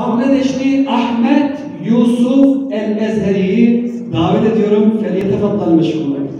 Bangladeşli Ahmet Yusuf El-Ezheri'yi davet ediyorum. Feliyete fatlanmış olarak.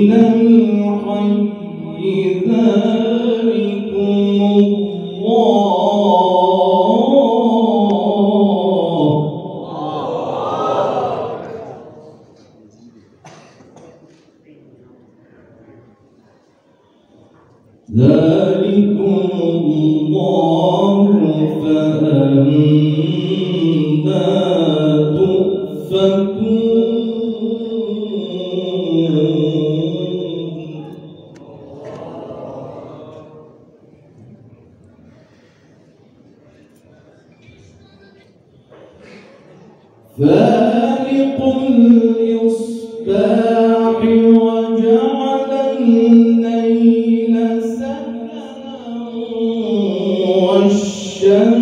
من الخير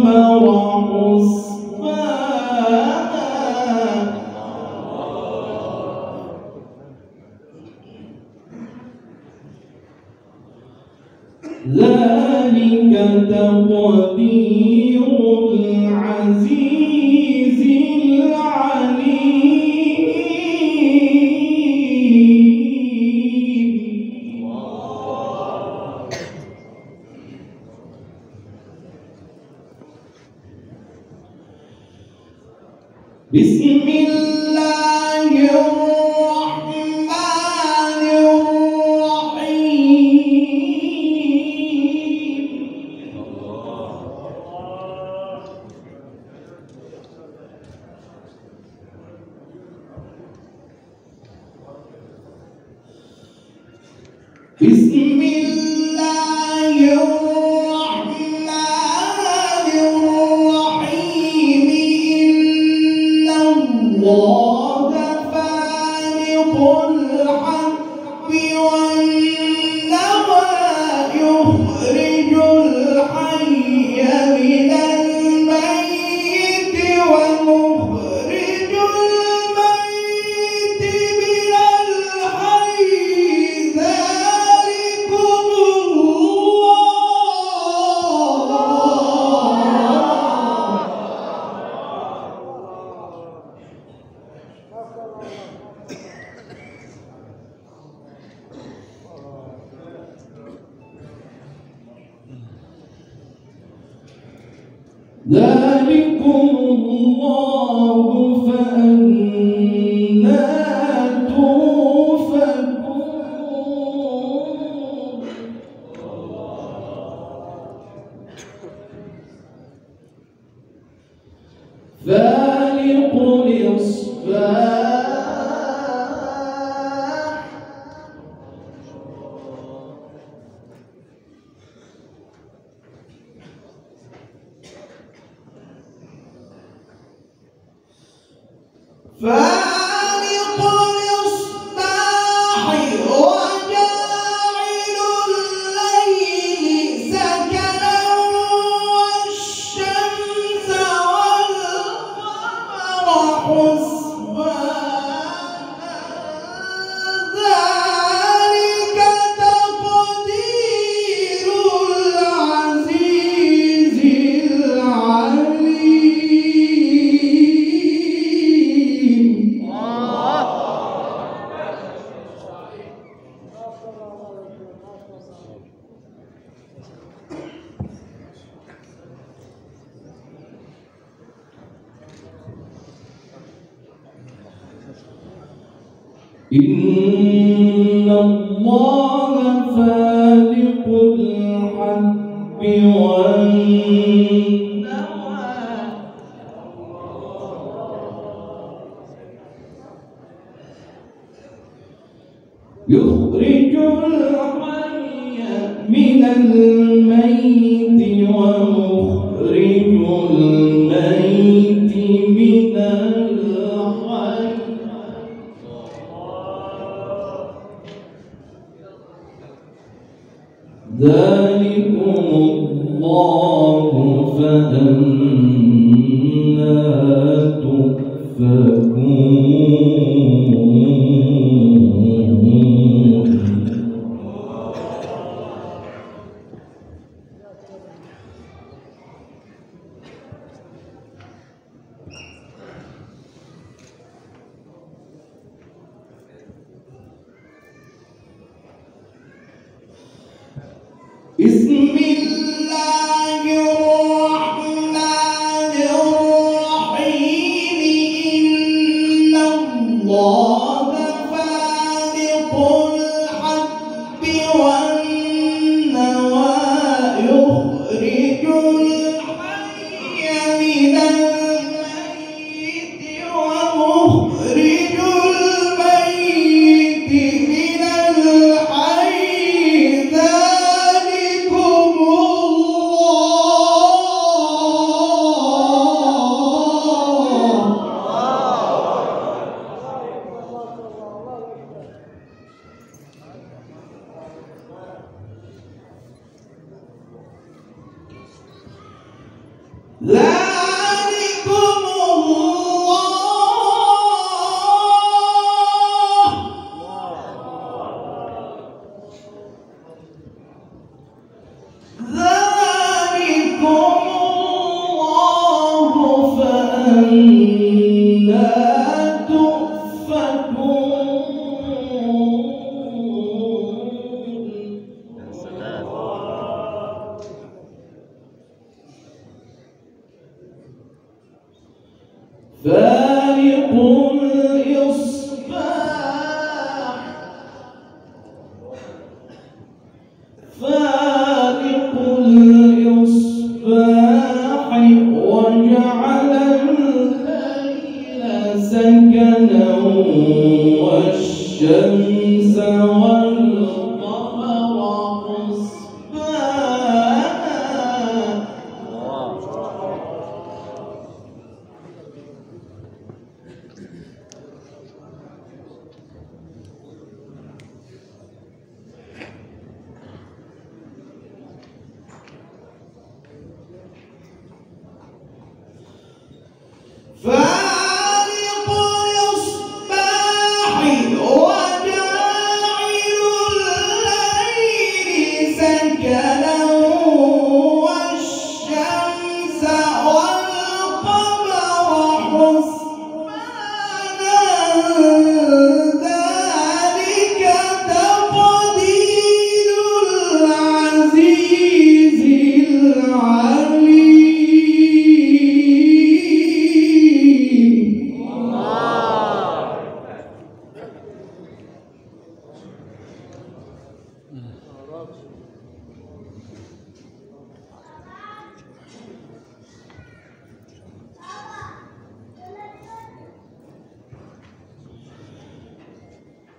mão. His ذلكم الله إن ذلكم be a. Hallelujah.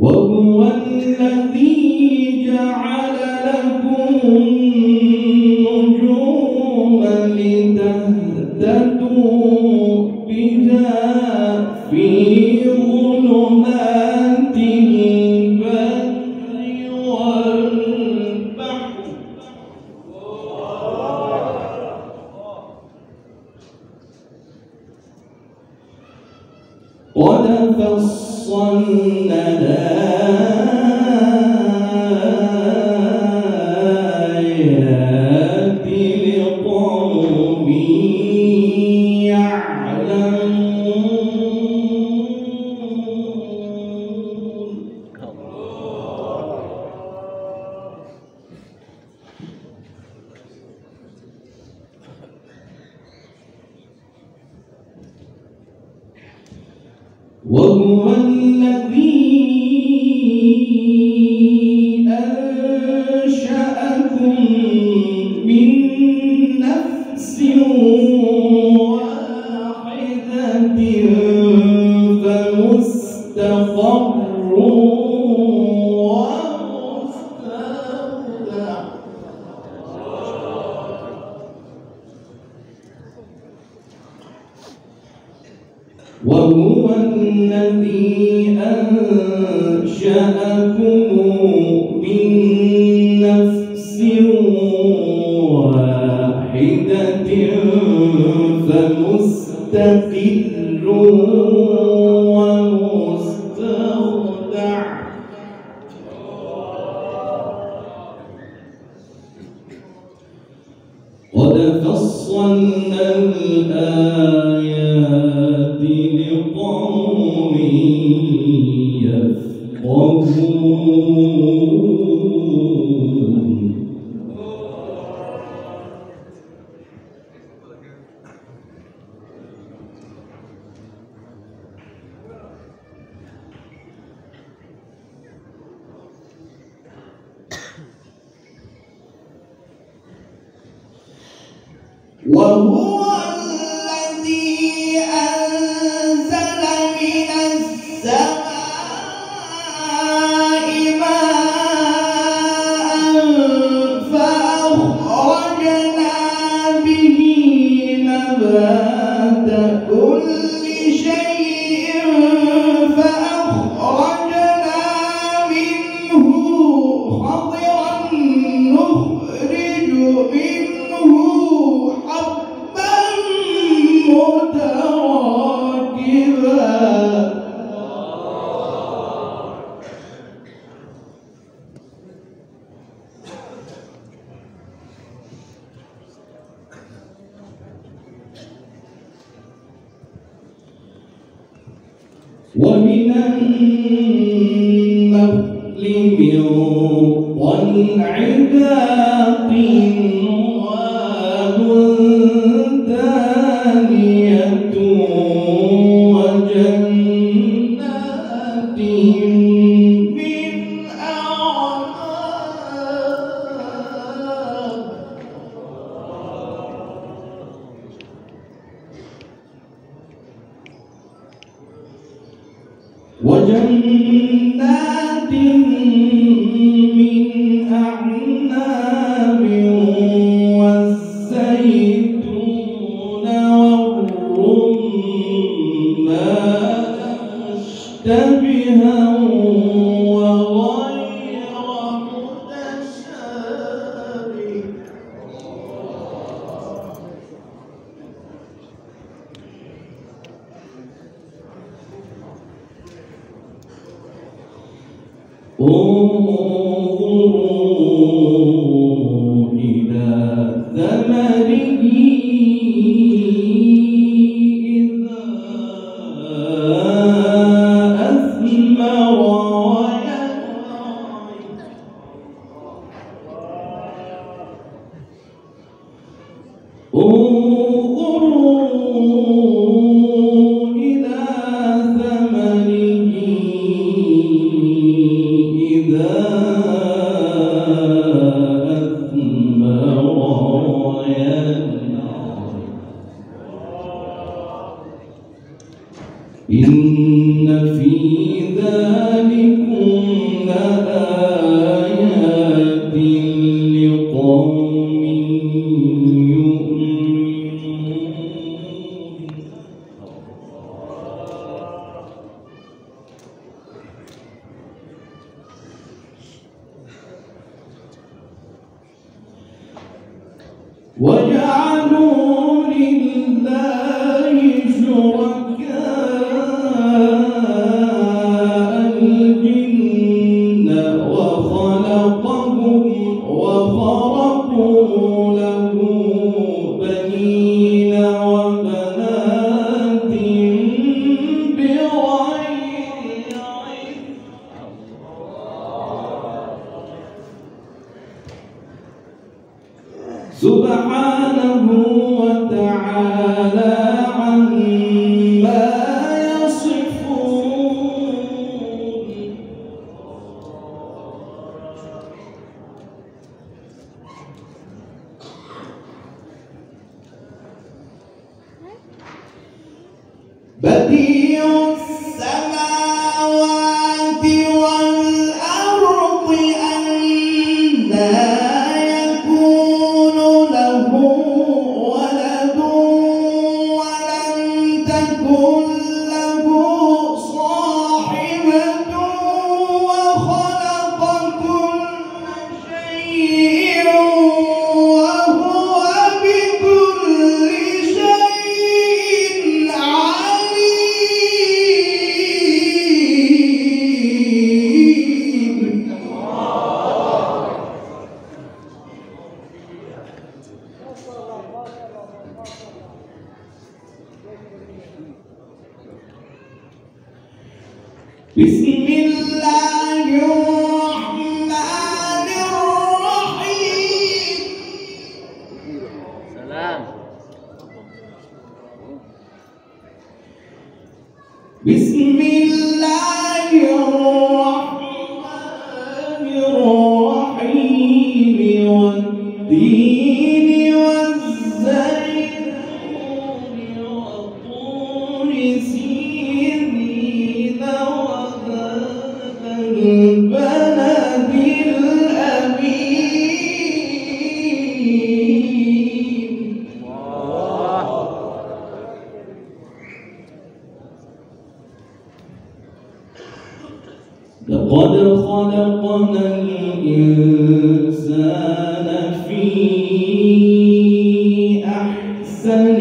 وهو الذي جعل لكم وهو الذي Oh. واجعلوا لله شركاء. بديع بسم الله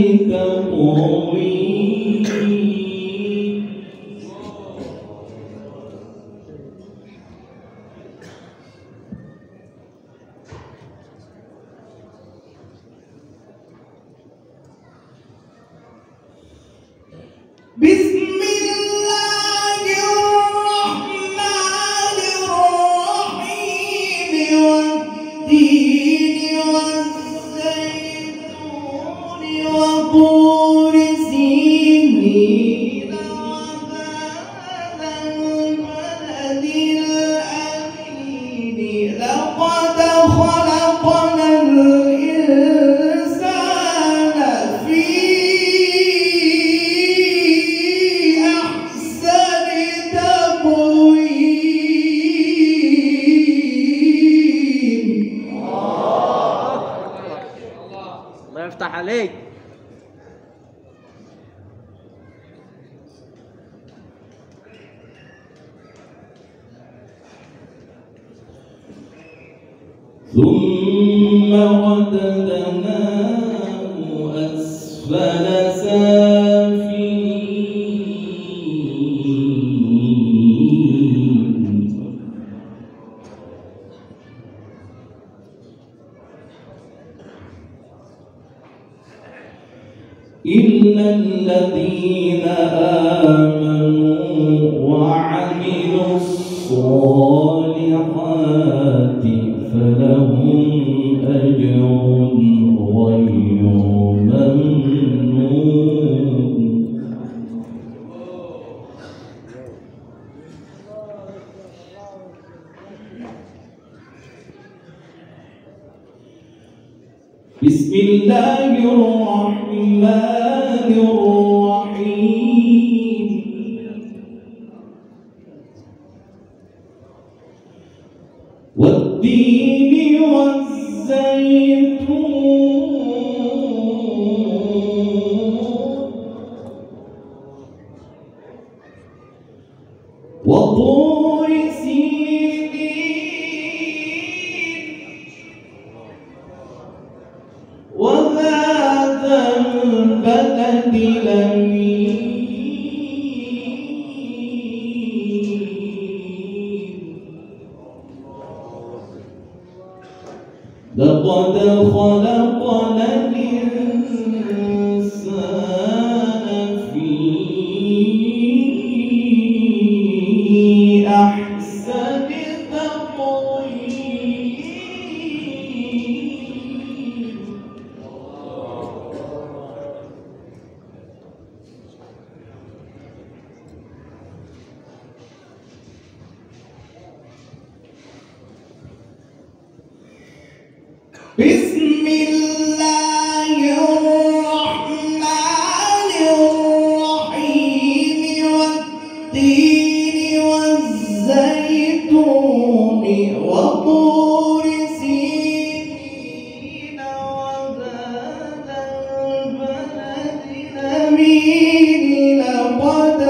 طويل عليك. ثم رددنا الله. الرحمن لقد خلق لقد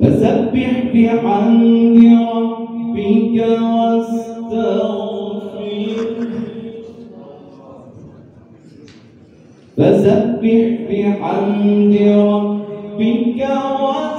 فسبح بحمد ربك واستغفره. فسبح بحمد ربك واستغفره.